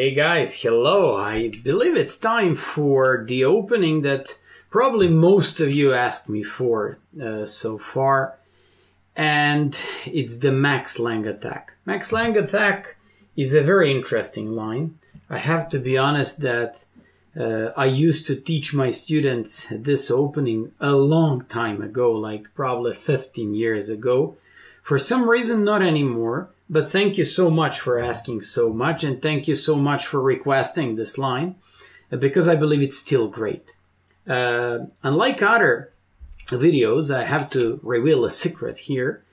Hey guys, hello. I believe it's time for the opening that probably most of you asked me for uh, so far. And it's the Max Lange attack. Max Lange attack is a very interesting line. I have to be honest that uh, I used to teach my students this opening a long time ago, like probably 15 years ago. For some reason, not anymore but thank you so much for asking so much and thank you so much for requesting this line uh, because I believe it's still great. Uh, unlike other videos, I have to reveal a secret here.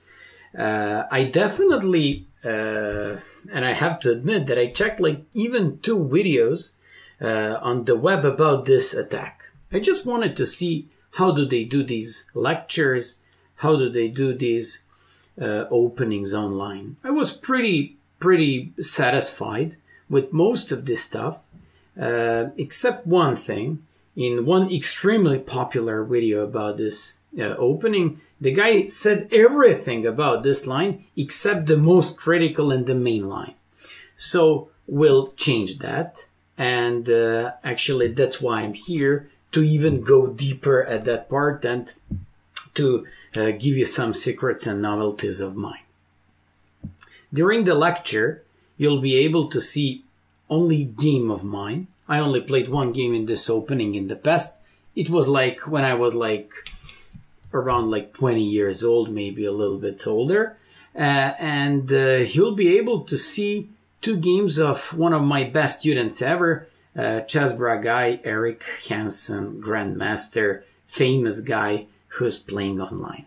Uh, I definitely, uh, and I have to admit that I checked like even two videos uh, on the web about this attack. I just wanted to see how do they do these lectures, how do they do these uh, openings online. I was pretty pretty satisfied with most of this stuff, uh, except one thing. In one extremely popular video about this uh, opening, the guy said everything about this line except the most critical and the main line. So we'll change that. And uh, actually, that's why I'm here to even go deeper at that part and to uh, give you some secrets and novelties of mine. During the lecture, you'll be able to see only game of mine. I only played one game in this opening in the past. It was like when I was like around like 20 years old, maybe a little bit older. Uh, and uh, you'll be able to see two games of one of my best students ever, uh, Chessbrah guy, Eric Hansen, Grandmaster, famous guy, who's playing online.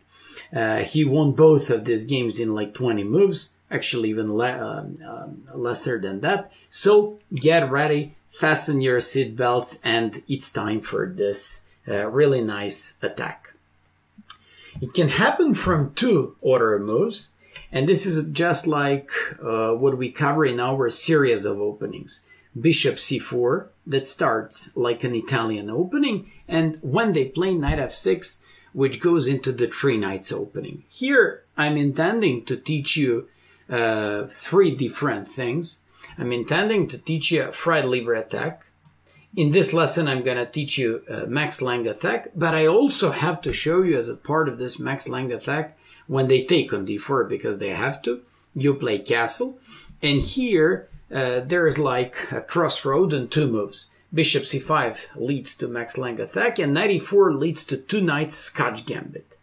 Uh, he won both of these games in like 20 moves, actually even le- uh, uh, lesser than that. So get ready, fasten your seatbelts, and it's time for this uh, really nice attack. It can happen from two order moves, and this is just like uh, what we cover in our series of openings. Bishop c4 that starts like an Italian opening, and when they play knight f6, which goes into the three knights opening. Here, I'm intending to teach you uh, three different things. I'm intending to teach you a fried liver attack. In this lesson, I'm going to teach you a Max Lange attack, but I also have to show you as a part of this Max Lange attack when they take on d4 because they have to. You play castle, and here uh, there is like a crossroad and two moves. Bishop c5 leads to Max Lange attack, and knight e4 leads to two knights Scotch Gambit.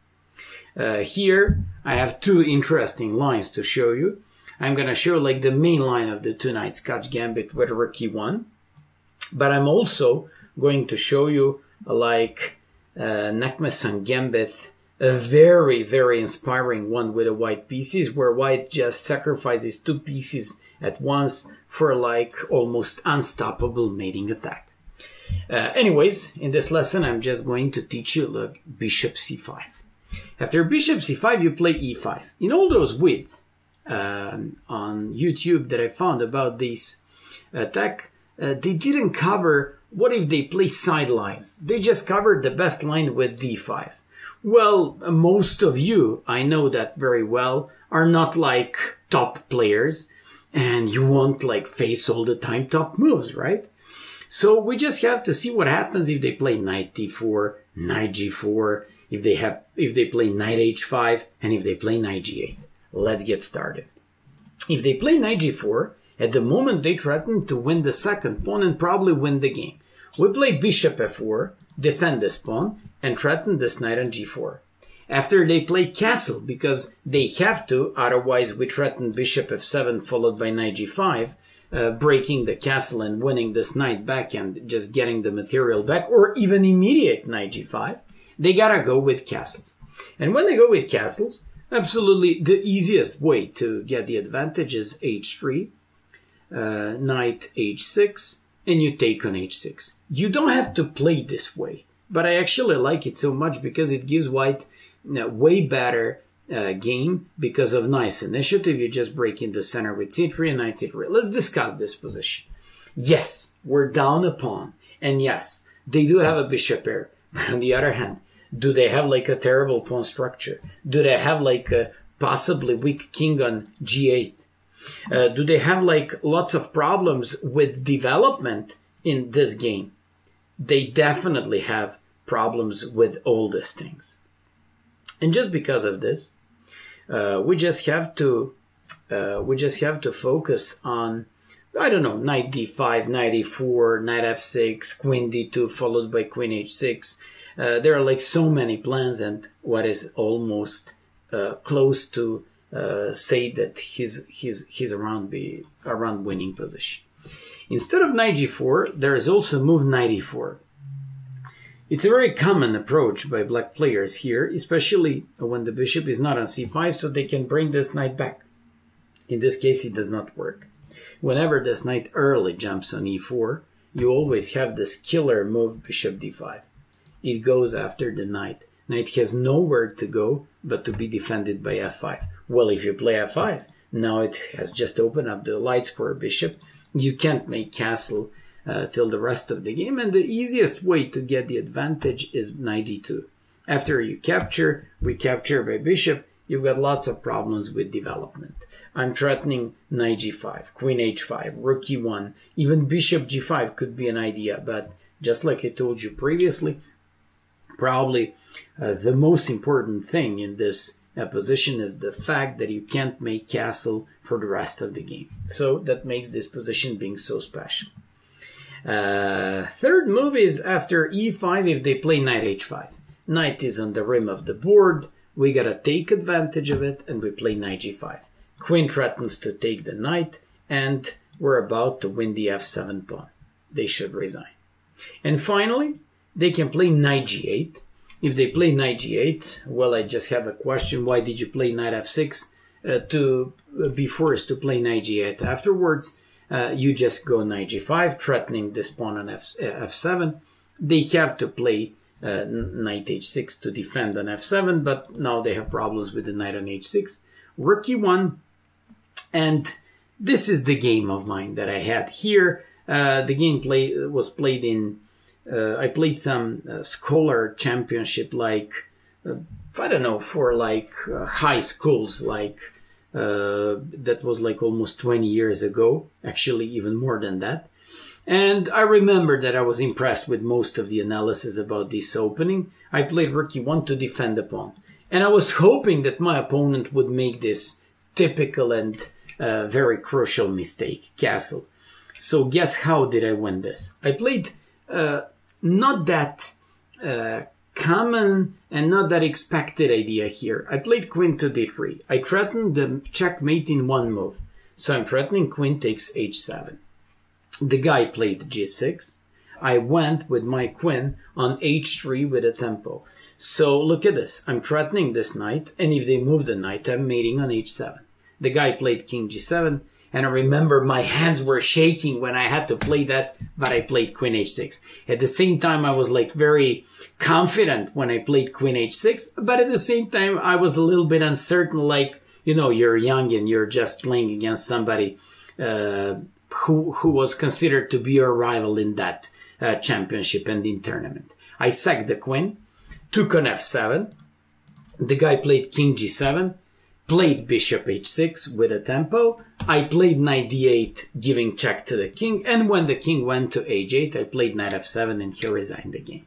Uh, here, I have two interesting lines to show you. I'm gonna show like the main line of the two knights Scotch Gambit with rook e1, but I'm also going to show you like uh, Nakhmanson Gambit, a very, very inspiring one with the white pieces, where white just sacrifices two pieces at once for like almost unstoppable mating attack. Uh, anyways, in this lesson, I'm just going to teach you look bishop c5. After bishop c5, you play e5. In all those vids um, on YouTube that I found about this attack, uh, they didn't cover what if they play sidelines. They just covered the best line with d5. Well, most of you, I know that very well, are not like top players and you won't like face all the time top moves, right? So we just have to see what happens if they play knight d4, knight g4, if they have, if they play knight h5, and if they play knight g8. Let's get started. If they play knight g4, at the moment they threaten to win the second pawn and probably win the game. We play bishop f4, defend this pawn, and threaten this knight on g4 after they play castle because they have to, otherwise we threaten bishop f7 followed by knight g5, uh, breaking the castle and winning this knight back and just getting the material back, or even immediate knight g5. They gotta go with castles. And when they go with castles, absolutely the easiest way to get the advantage is h3, uh, knight h6, and you take on h6. You don't have to play this way, but I actually like it so much because it gives white way better uh, game because of nice initiative. You just break in the center with c3 and knight c3. Let's discuss this position. Yes, we're down a pawn. And yes, they do have a bishop pair. But on the other hand, do they have like a terrible pawn structure? Do they have like a possibly weak king on g8? Uh, do they have like lots of problems with development in this game? They definitely have problems with all these things. And just because of this, uh, we just have to uh, we just have to focus on I don't know knight d5, knight e4, knight f6, queen d2 followed by queen h6. Uh, there are like so many plans, and what is almost uh, close to uh, say that he's he's he's around be around winning position. Instead of knight g4, there is also move knight e4. It's a very common approach by black players here, especially when the bishop is not on c5, so they can bring this knight back. In this case, it does not work. Whenever this knight early jumps on e4, you always have this killer move bishop d5. It goes after the knight. Knight has nowhere to go but to be defended by f5. Well, if you play f5, now it has just opened up the light square bishop. You can't make castle uh, till the rest of the game, and the easiest way to get the advantage is knight d2. After you capture, recapture by bishop, you've got lots of problems with development. I'm threatening knight g5, queen h5, rook e1, even bishop g5 could be an idea, but just like I told you previously, probably uh, the most important thing in this position is the fact that you can't make castle for the rest of the game. So that makes this position being so special. Uh, third move is after e5 if they play knight h5. Knight is on the rim of the board. We gotta take advantage of it and we play knight g5. Queen threatens to take the knight and we're about to win the f7 pawn. They should resign. And finally, they can play knight g8. If they play knight g8, well, I just have a question. Why did you play knight f6 uh, to uh, be forced to play knight g8 afterwards? Uh, you just go knight g5, threatening this pawn on F, uh, f7. They have to play uh, knight h6 to defend on f7, but now they have problems with the knight on h6. Rook e1, and this is the game of mine that I had here. Uh, the game play was played in. Uh, I played some uh, scholar championship, like I don't know, for like high schools, like uh, that was like almost 20 years ago, actually, even more than that. And I remember that I was impressed with most of the analysis about this opening. I played rook e1 to defend pawn. And I was hoping that my opponent would make this typical and uh, very crucial mistake, castle. So guess how did I win this? I played uh, not that uh, common and not that expected idea here. I played queen to d3. I threatened the checkmate in one move. So I'm threatening queen takes h7. The guy played g6. I went with my queen on h3 with a tempo. So look at this. I'm threatening this knight, and if they move the knight, I'm mating on h7. The guy played king g7. And I remember my hands were shaking when I had to play that, but I played queen h6. At the same time, I was like very confident when I played queen h6, but at the same time, I was a little bit uncertain, like, you know, you're young and you're just playing against somebody, uh, who, who was considered to be your rival in that uh, championship and in tournament. I sacked the queen, took on f7. The guy played king g7 played bishop h6 with a tempo. I played knight d8, giving check to the king. And when the king went to h8, I played knight f7 and he resigned the game.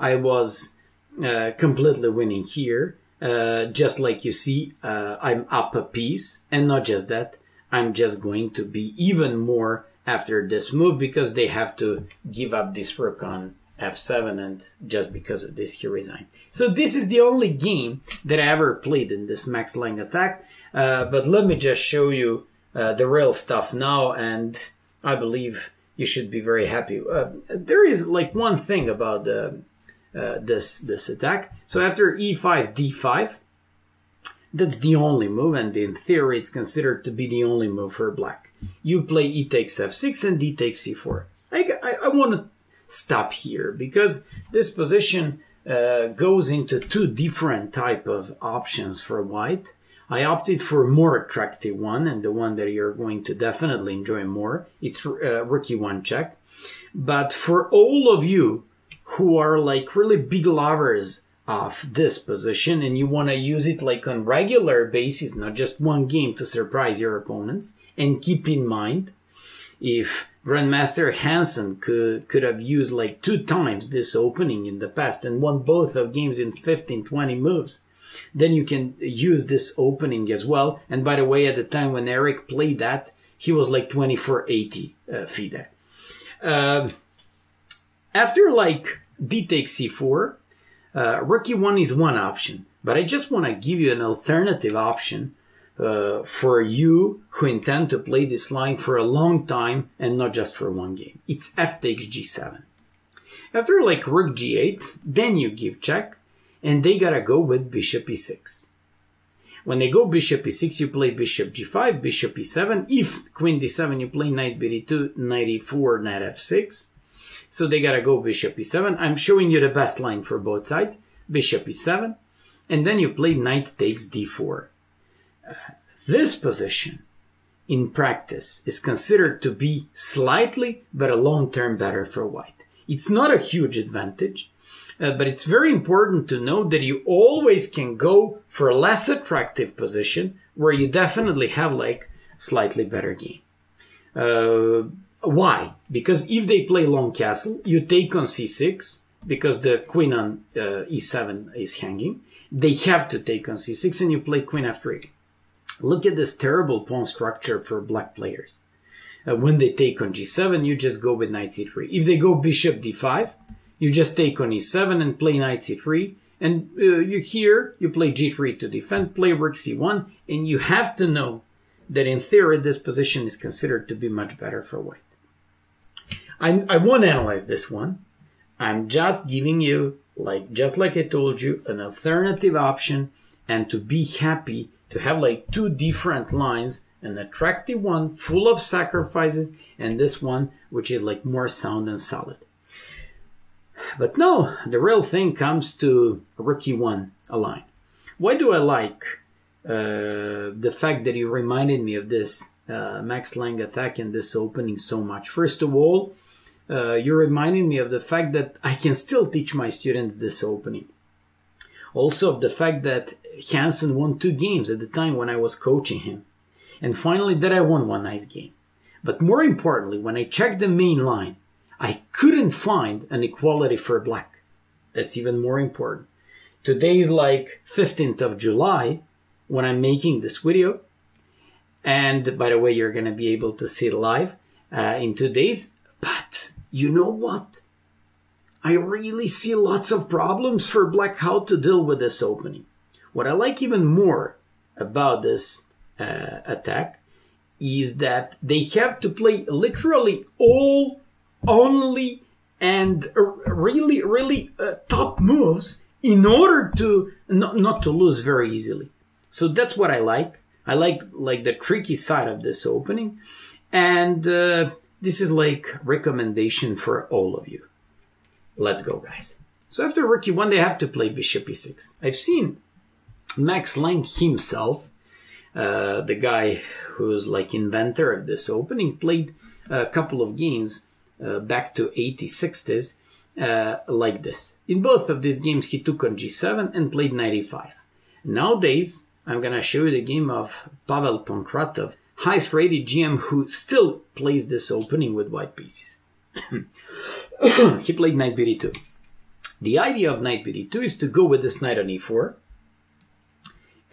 I was uh, completely winning here. Uh, just like you see, uh, I'm up a piece. And not just that, I'm just going to be even more after this move because they have to give up this rook on f7 and just because of this he resigned. So this is the only game that I ever played in this Max Lange attack. Uh, but let me just show you uh, the real stuff now and I believe you should be very happy. Uh, there is like one thing about uh, this, this attack. So after e5, d5, that's the only move and in theory it's considered to be the only move for black. You play e takes f6 and d takes c4. I, I, I want to stop here because this position uh, goes into two different type of options for white. I opted for a more attractive one and the one that you're going to definitely enjoy more. It's uh, rook e1 check. But for all of you who are like really big lovers of this position and you want to use it like on regular basis, not just one game to surprise your opponents. And keep in mind, if Grandmaster Hansen could, could have used like two times this opening in the past and won both of games in 15, 20 moves, then you can use this opening as well. And by the way, at the time when Eric played that, he was like 2480 uh, FIDE. Uh, after like d takes c4, uh, e1 is one option, but I just want to give you an alternative option uh, for you who intend to play this line for a long time and not just for one game. It's f takes g7. After like rook g8, then you give check, and they gotta go with bishop e6. When they go bishop e6, you play bishop g5, bishop e7. If queen d7, you play knight b2, knight e4, knight f6. So they gotta go bishop e7. I'm showing you the best line for both sides. Bishop e7. And then you play knight takes d4. This position in practice is considered to be slightly but a long term better for white. It's not a huge advantage, uh, but it's very important to know that you always can go for a less attractive position where you definitely have like slightly better game. Uh, why? Because if they play long castle, you take on c6 because the queen on uh, e7 is hanging. They have to take on c6 and you play queen f3. Look at this terrible pawn structure for black players. Uh, when they take on g7, you just go with knight c3. If they go bishop d5, you just take on e7 and play knight c3. And uh, you here, you play g3 to defend, play rook c1, and you have to know that in theory this position is considered to be much better for white. I, I won't analyze this one. I'm just giving you, like, just like I told you, an alternative option and to be happy to have like two different lines, an attractive one full of sacrifices and this one which is like more sound and solid. But no, the real thing comes to rook e1 a line. Why do I like uh, the fact that you reminded me of this uh, Max Lange attack and this opening so much? First of all, uh, you're reminding me of the fact that I can still teach my students this opening. Also of the fact that Hansen won two games at the time when I was coaching him. And finally that I won one nice game. But more importantly, when I checked the main line, I couldn't find an equality for black. That's even more important. Today is like 15th of July when I'm making this video. And by the way, you're going to be able to see it live uh, in two days. But you know what? I really see lots of problems for black how to deal with this opening. What I like even more about this uh, attack is that they have to play literally all only and really, really uh, top moves in order to not, not to lose very easily. So that's what I like. I like like the tricky side of this opening, and uh, this is like recommendation for all of you. Let's go, guys. So after rook e1, they have to play bishop e6. I've seen Max Lange himself, uh, the guy who's like inventor of this opening, played a couple of games uh, back to 8060s uh, like this. In both of these games, he took on g7 and played 95. Nowadays, I'm gonna show you the game of Pavel Ponkratov, highest rated GM who still plays this opening with white pieces. he played knight bd2. The idea of knight bd2 is to go with this knight on e4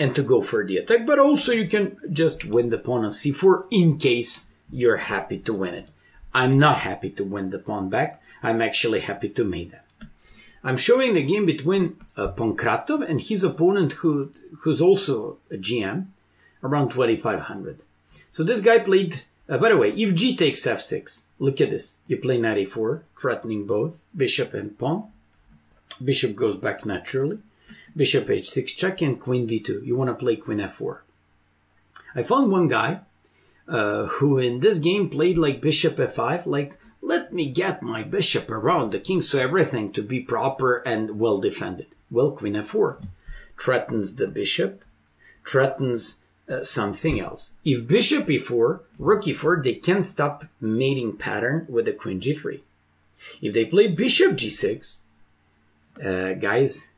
and to go for the attack, but also you can just win the pawn on c4 in case you're happy to win it. I'm not happy to win the pawn back. I'm actually happy to mate that. I'm showing the game between uh, Ponkratov and his opponent who who's also a GM around 2500. So this guy played, uh, by the way, if g takes f6, look at this. You play knight a4, threatening both bishop and pawn. Bishop goes back naturally. Bishop h6 check and queen d2. You want to play queen f4. I found one guy uh, who in this game played like bishop f5, like let me get my bishop around the king so everything to be proper and well defended. Well, queen f4 threatens the bishop, threatens uh, something else. If bishop e4, rook e4, they can't stop mating pattern with the queen g3. If they play bishop g6, uh, guys,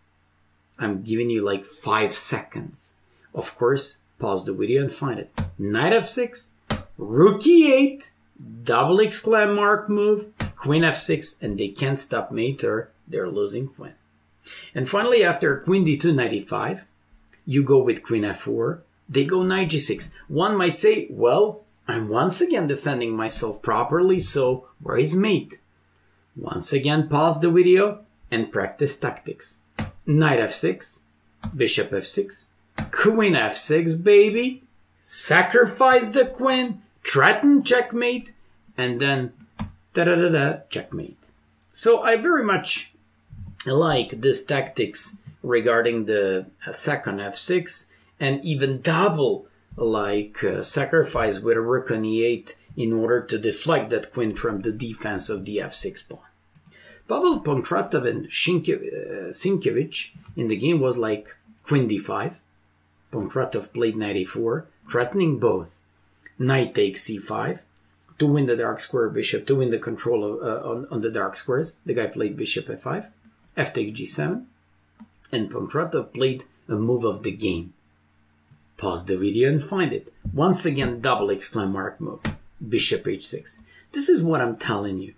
I'm giving you like five seconds. Of course, pause the video and find it. Knight f6, rook e8, double exclam mark move, queen f6, and they can't stop mate or they're losing queen. And finally, after queen d2, knight e5, you go with queen f4, they go knight g6. One might say, well, I'm once again defending myself properly, so where is mate? Once again, pause the video and practice tactics. Knight f6, bishop f6, queen f6, baby, sacrifice the queen, threaten checkmate, and then da da da da checkmate. So I very much like this tactics regarding the uh, second f6 and even double like uh, sacrifice with a rook on e8 in order to deflect that queen from the defense of the f6 pawn. Pavel Ponkratov and uh, Sienkiewicz in the game was like queen d5. Ponkratov played knight e4, threatening both. Knight takes c5 to win the dark square bishop, to win the control of, uh, on, on the dark squares. The guy played bishop f5, f takes g7, and Ponkratov played a move of the game. Pause the video and find it. Once again, double exclamation mark move. Bishop h6. This is what I'm telling you.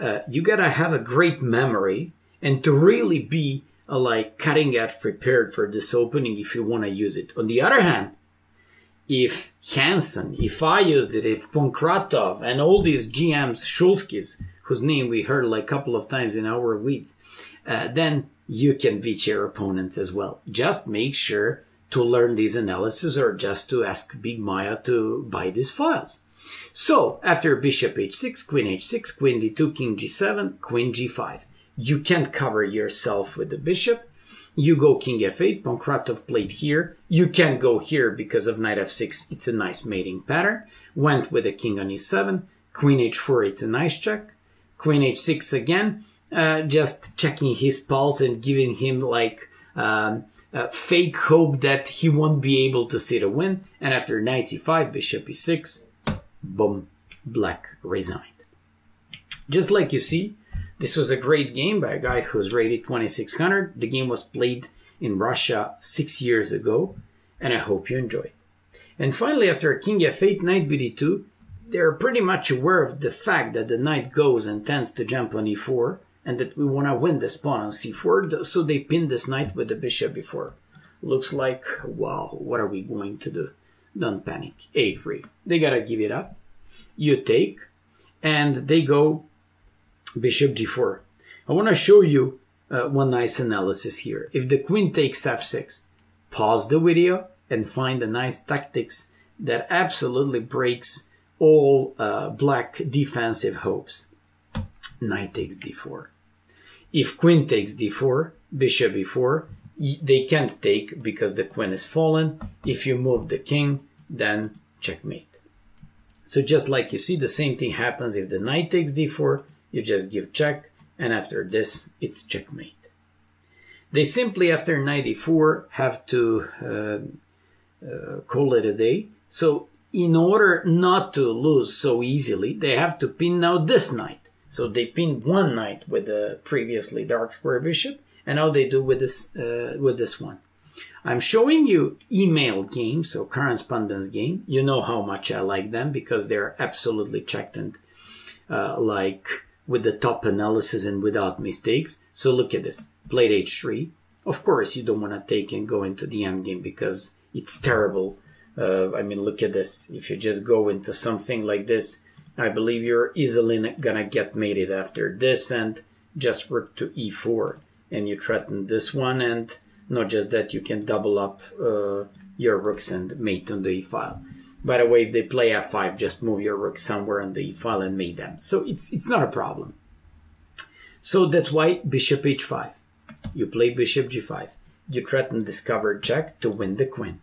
Uh, you gotta have a great memory and to really be uh, like cutting edge prepared for this opening if you want to use it. On the other hand, if Hansen, if I used it, if Ponkratov and all these GMs, Shulskis, whose name we heard like a couple of times in our weeds, uh, then you can beat your opponents as well. Just make sure to learn these analysis or just to ask Big Mio to buy these files. So after bishop h6, queen h6, queen d2, king g7, queen g5. You can't cover yourself with the bishop. You go king f8, Ponkratov played here. You can't go here because of knight f6. It's a nice mating pattern. Went with the king on e7. Queen h4, it's a nice check. Queen h6 again, uh, just checking his pulse and giving him like um, fake hope that he won't be able to see the win. And after knight c5, bishop e6, boom, black resigned. Just like you see, this was a great game by a guy who's rated 2600. The game was played in Russia six years ago, and I hope you enjoy. And finally, after king f8, knight bd2, they're pretty much aware of the fact that the knight goes and tends to jump on e4, and that we want to win this pawn on c4, so they pin this knight with the bishop before. Looks like, wow, what are we going to do? Don't panic. a3. They gotta give it up. You take, and they go bishop g4. I want to show you uh, one nice analysis here. If the queen takes f6, pause the video and find a nice tactics that absolutely breaks all uh, black defensive hopes. Knight takes d4. If queen takes d4, bishop e4, they can't take because the queen is fallen. If you move the king, then checkmate. So just like you see, the same thing happens if the knight takes d4, you just give check, and after this, it's checkmate. They simply, after knight e4, have to uh, uh, call it a day. So in order not to lose so easily, they have to pin now this knight. So they pinned one knight with the previously dark square bishop, and now they do with this uh, with this one. I'm showing you email games, so correspondence game. You know how much I like them because they're absolutely checked and uh, like with the top analysis and without mistakes. So look at this. Played h3. Of course, you don't want to take and go into the end game because it's terrible. Uh, I mean, look at this. If you just go into something like this, I believe you're easily gonna get mated after this and just rook to e4 and you threaten this one and not just that you can double up uh, your rooks and mate on the e file. By the way, if they play f5, just move your rook somewhere on the e file and mate them. So it's it's not a problem. So that's why bishop h5. You play bishop g5. You threaten discovered check to win the queen.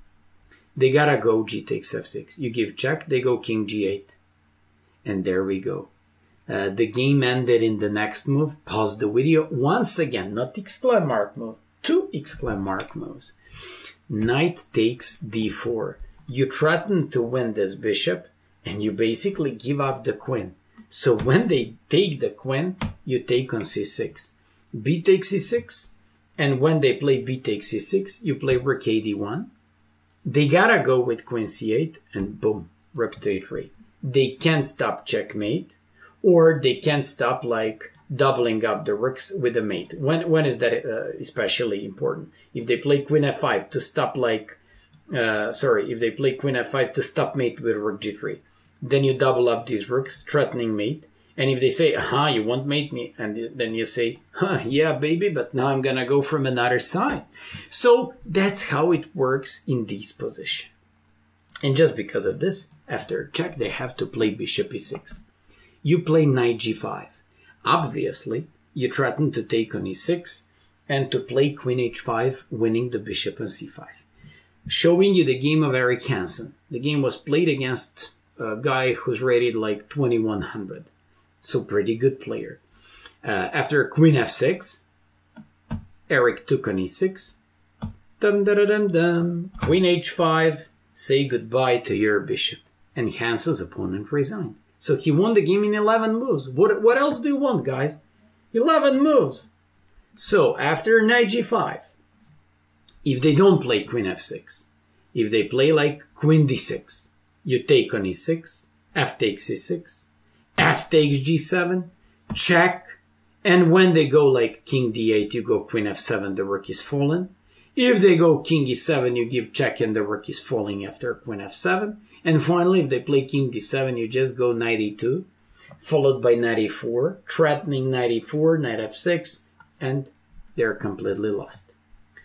They gotta go g takes f6. You give check, they go king g8. And there we go. Uh, the game ended in the next move. Pause the video once again, not exclamation mark move, two exclamation mark moves. Knight takes d4. You threaten to win this bishop and you basically give up the queen. So when they take the queen, you take on c6. b takes c6, And when they play b takes c6, you play rook a d1. They gotta go with queen c8 and boom, rook to a3. They can't stop checkmate or they can't stop like doubling up the rooks with a mate. When when is that uh, especially important? If they play queen f5 to stop like, uh, sorry, if they play queen f5 to stop mate with rook g3, then you double up these rooks, threatening mate. And if they say, aha, you won't mate me, and then you say, huh, yeah, baby, but now I'm gonna go from another side. So that's how it works in this position. And just because of this, after check, they have to play bishop e6. You play knight g5. Obviously, you threaten to take on e6 and to play queen h5, winning the bishop on c5. Showing you the game of Eric Hansen. The game was played against a guy who's rated like 2100. So pretty good player. Uh, after queen f6, Eric took on e6. Dum dum dum dum. Queen h5. Say goodbye to your bishop. And Hansen's opponent resigned. So he won the game in 11 moves. What, what else do you want, guys? 11 moves. So after knight g5, if they don't play queen f6, if they play like queen d6, you take on e6, f takes e6, f takes g7, check, and when they go like king d8, you go queen f7, the rook is fallen. If they go king e7, you give check and the rook is falling after queen f7. And finally, if they play king d7, you just go knight e2, followed by knight e4, threatening knight e4, knight f6, and they're completely lost.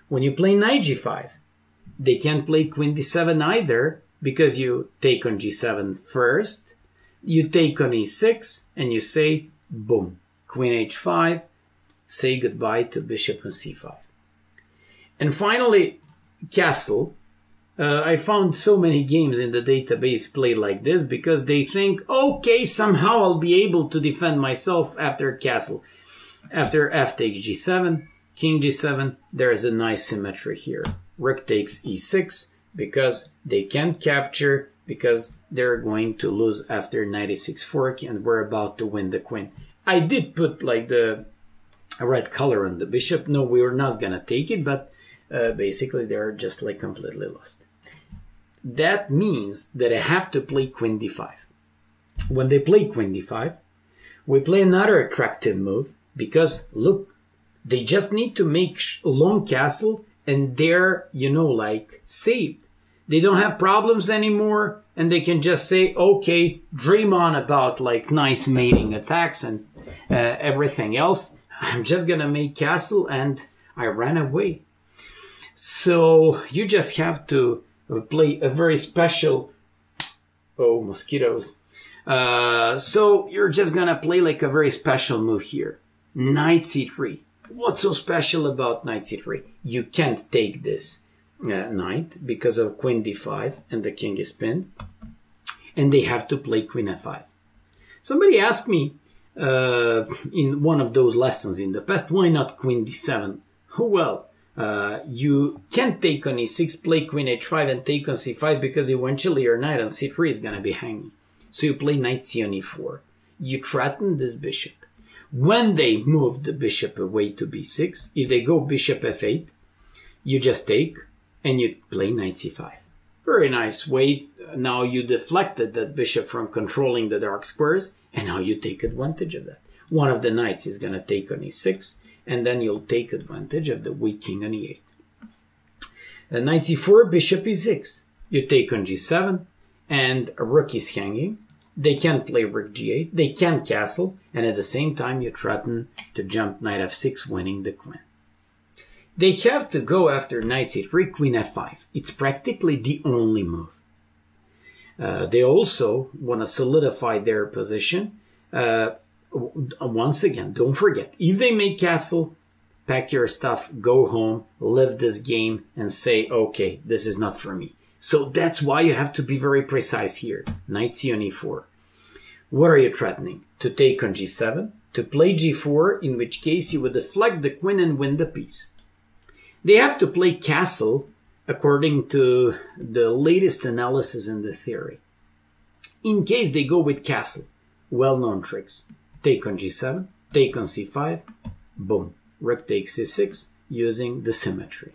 When you play knight g5, they can't play queen d7 either because you take on g7 first, you take on e6, and you say, boom, queen h5, say goodbye to bishop on c5. And finally, castle, uh, I found so many games in the database played like this because they think, okay, somehow I'll be able to defend myself after castle. After f takes g7, king g7, there's a nice symmetry here. Rook takes e6 because they can't capture because they're going to lose after 96 fork and we're about to win the queen. I did put like the red color on the bishop. No, we are not gonna take it, but uh, basically they're just like completely lost that means that I have to play queen d5. When they play queen d5, we play another attractive move because look, they just need to make long castle and they're, you know, like saved. They don't have problems anymore and they can just say, okay, dream on about like nice mating attacks and uh, everything else. I'm just gonna make castle and I ran away. So you just have to play a very special. Oh, mosquitoes. Uh, so you're just gonna play like a very special move here. Knight c3. What's so special about knight c3? You can't take this uh, knight because of queen d5 and the king is pinned. And they have to play queen f5. Somebody asked me uh, in one of those lessons in the past, why not queen d7? Well, uh, you can't take on e6, play queen h5 and take on c5 because eventually your knight on c3 is going to be hanging. So you play knight c on e4. You threaten this bishop. When they move the bishop away to b6, if they go bishop f8, you just take and you play knight c5. Very nice way. Now you deflected that bishop from controlling the dark squares and now you take advantage of that. One of the knights is going to take on e6 and then you'll take advantage of the weak king on e8. At knight c4, bishop e6. You take on g7, and a rook is hanging. They can't play rook g8, they can't castle, and at the same time you threaten to jump knight f6, winning the queen. They have to go after knight c3, queen f5. It's practically the only move. Uh, they also want to solidify their position uh, Uh, once again, don't forget, if they make castle, pack your stuff, go home, live this game, and say, okay, this is not for me. So that's why you have to be very precise here. Knight c on e4. What are you threatening? To take on g7? To play g4, in which case you would deflect the queen and win the piece. They have to play castle according to the latest analysis in the theory. In case they go with castle, well-known tricks take on g7, take on c5, boom, rook takes c6, using the symmetry.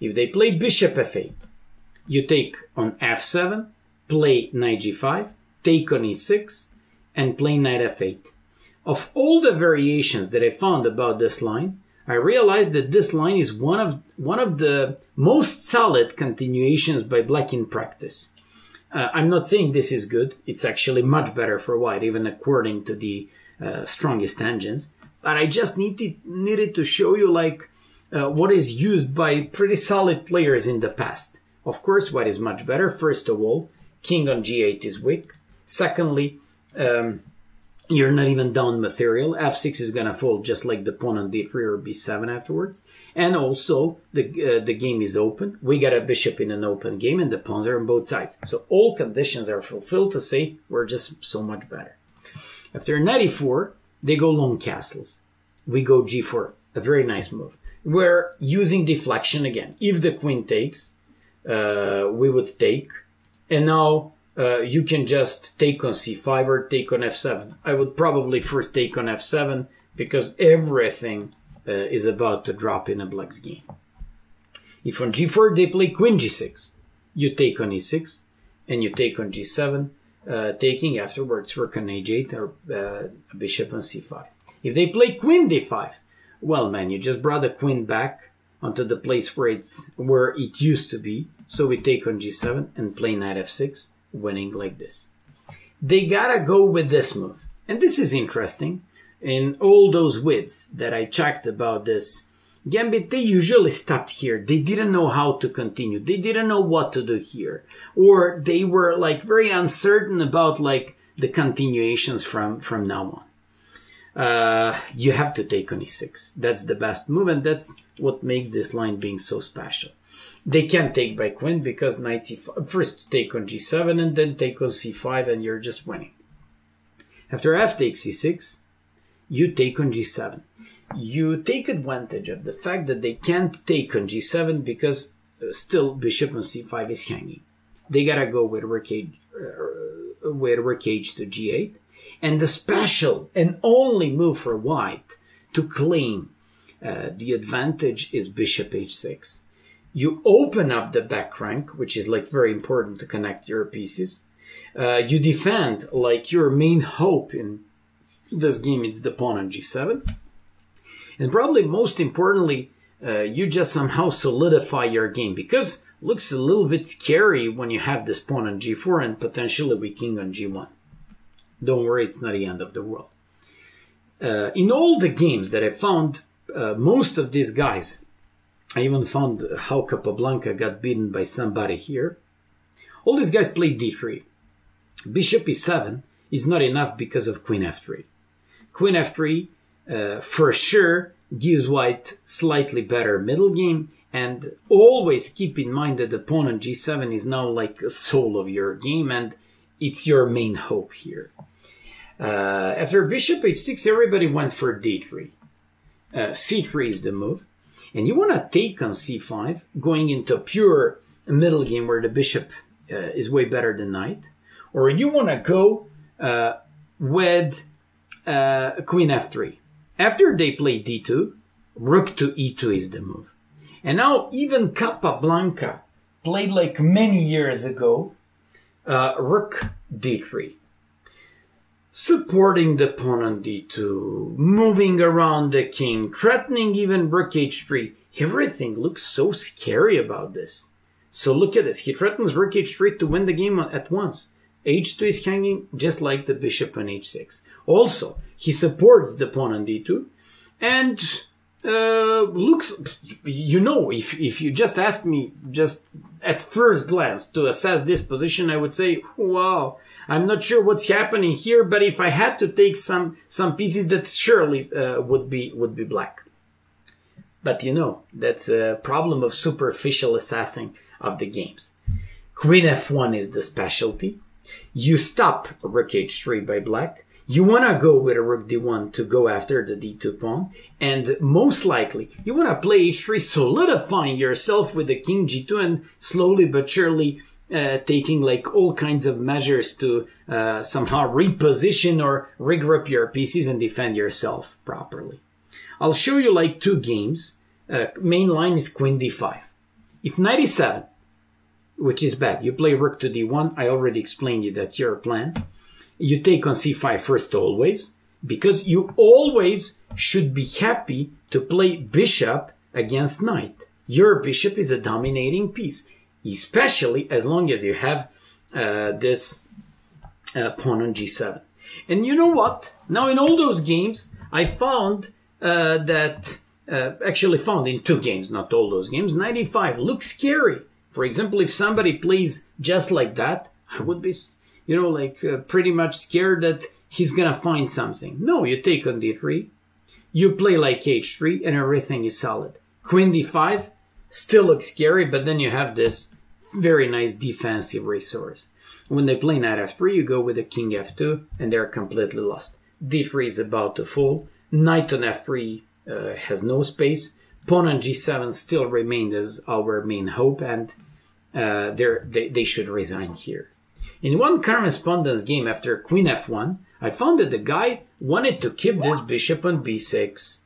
If they play bishop f8, you take on f7, play knight g5, take on e6, and play knight f8. Of all the variations that I found about this line, I realized that this line is one of one of the most solid continuations by black in practice. Uh, I'm not saying this is good. It's actually much better for white, even according to the uh, strongest engines. But I just needed needed to show you like uh, what is used by pretty solid players in the past. Of course, what is much better. First of all, king on g8 is weak. Secondly, um, you're not even down material. f6 is gonna fall just like the pawn on d3 or b7 afterwards. And also, the uh, the game is open. We got a bishop in an open game, and the pawns are on both sides. So all conditions are fulfilled to say we're just so much better. After knight e4, they go long castles. We go g4, a very nice move. We're using deflection again. If the queen takes, uh, we would take, and now uh, you can just take on c5 or take on f7. I would probably first take on f7 because everything uh, is about to drop in a black's game. If on g4 they play queen g6, you take on e6 and you take on g7, uh, taking afterwards rook on h8 or uh, bishop on c5. If they play queen d5, well man, you just brought the queen back onto the place where it's where it used to be. So we take on g7 and play knight f6 winning like this. They gotta go with this move. And this is interesting. In all those widths that I checked about this gambit, they usually stopped here. They didn't know how to continue. They didn't know what to do here. Or they were like very uncertain about like the continuations from, from now on. Uh, you have to take on e6. That's the best move and that's what makes this line being so special. They can't take by queen because knight c5. First take on g7 and then take on c5 and you're just winning. After f takes c6, you take on g7. You take advantage of the fact that they can't take on g7 because uh, still bishop on c5 is hanging. They gotta go with rook uh, with rook h to g8. And the special and only move for white to claim uh, the advantage is bishop h6 you open up the back rank, which is like very important to connect your pieces. Uh, you defend like your main hope in this game. It's the pawn on g7, and probably most importantly, uh, you just somehow solidify your game because looks a little bit scary when you have this pawn on g4 and potentially with king on g1. Don't worry, it's not the end of the world. Uh, in all the games that I found, uh, most of these guys I even found how Capablanca got beaten by somebody here. All these guys play d3. Bishop e7 is not enough because of queen f3. Queen f3 uh, for sure gives white slightly better middle game and always keep in mind that the pawn on g7 is now like a soul of your game and it's your main hope here. Uh, after bishop h6 everybody went for d3. Uh, c3 is the move and you want to take on c5, going into pure middle game where the bishop uh, is way better than knight, or you want to go uh, with uh, queen f3. After they play d2, rook to e2 is the move. And now even Capablanca played like many years ago, uh, rook d3 supporting the pawn on d2, moving around the king, threatening even rook h3. Everything looks so scary about this. So look at this. He threatens rook h3 to win the game at once. h2 is hanging just like the bishop on h6. Also, he supports the pawn on d2 and uh, looks, you know, if, if you just ask me just at first glance to assess this position, I would say, wow, I'm not sure what's happening here, but if I had to take some, some pieces that surely uh, would be, would be black. But you know, that's a problem of superficial assessing of the games. Queen f1 is the specialty. You stop rook h3 by black. You want to go with a rook d1 to go after the d2 pawn. And most likely, you want to play h3 solidifying yourself with the king g2 and slowly but surely uh, taking like all kinds of measures to uh, somehow reposition or regroup your pieces and defend yourself properly. I'll show you like two games uh, main line is queen d5. If knight e7, which is bad, you play rook to d1. I already explained you that's your plan. You take on c5 first always, because you always should be happy to play bishop against knight. Your bishop is a dominating piece, especially as long as you have uh, this uh, pawn on g7. And you know what? Now in all those games, I found uh, that uh, actually found in two games, not all those games, 95 looks scary. For example, if somebody plays just like that, I would be, you know, like uh, pretty much scared that he's gonna find something. No, you take on d3, you play like h3, and everything is solid. Queen d5 still looks scary, but then you have this very nice defensive resource. When they play knight f3, you go with the king f2, and they're completely lost. d3 is about to fall. Knight on f3 uh, has no space. Pawn on g7 still remained as our main hope, and uh, they, they should resign here. In one correspondence game after queen f1, I found that the guy wanted to keep this bishop on b6.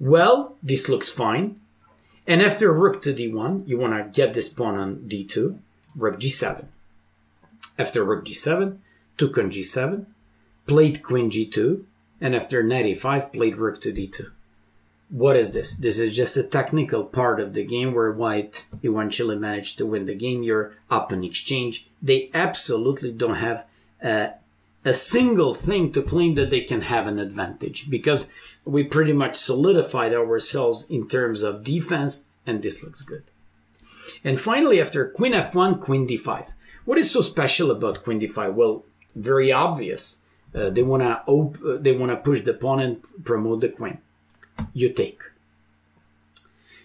Well, this looks fine. And after rook to d1, you want to get this pawn on d2, rook g7. After rook g7, took on g7, played queen g2, and after knight e5, played rook to d2. What is this? This is just a technical part of the game where white eventually managed to win the game. You're up in exchange. They absolutely don't have a, a single thing to claim that they can have an advantage because we pretty much solidified ourselves in terms of defense and this looks good. And finally, after queen f1, queen d5. What is so special about queen d5? Well, very obvious. Uh, they want to uh, they want to push the pawn and promote the queen. You take.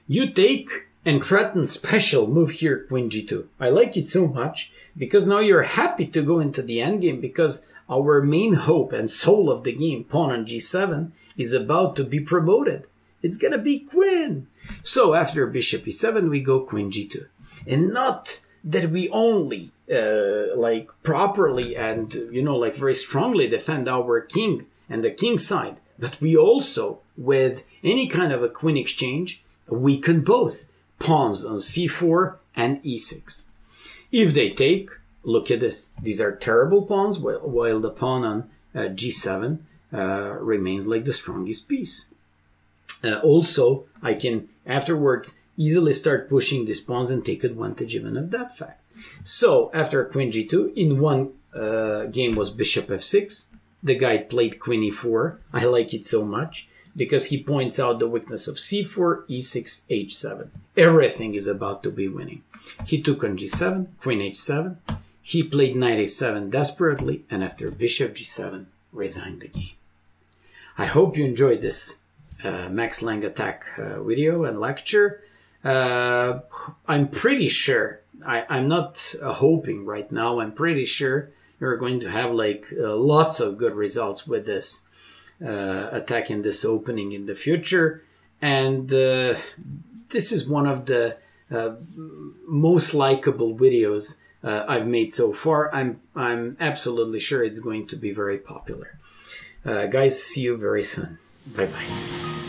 You take and threaten special move here queen g2. I like it so much because now you're happy to go into the endgame because our main hope and soul of the game, pawn on g7, is about to be promoted. It's gonna be queen. So after bishop e7, we go queen g2. And not that we only uh, like properly and you know like very strongly defend our king and the king side but we also with any kind of a queen exchange weaken both pawns on c4 and e6 if they take look at this these are terrible pawns while, while the pawn on uh, g7 uh, remains like the strongest piece uh, also i can afterwards easily start pushing these pawns and take advantage even of that fact. So after queen g2, in one uh, game was bishop f6. The guy played queen e4. I like it so much because he points out the weakness of c4, e6, h7. Everything is about to be winning. He took on g7, queen h7. He played knight a7 desperately, and after bishop g7, resigned the game. I hope you enjoyed this uh, Max Lange attack uh, video and lecture. Uh, I'm pretty sure. I, I'm not uh, hoping right now. I'm pretty sure you're going to have like uh, lots of good results with this uh, attack in this opening in the future. And uh, this is one of the uh, most likable videos I've made so far. I'm I'm absolutely sure it's going to be very popular. guys, see you very soon. Bye bye.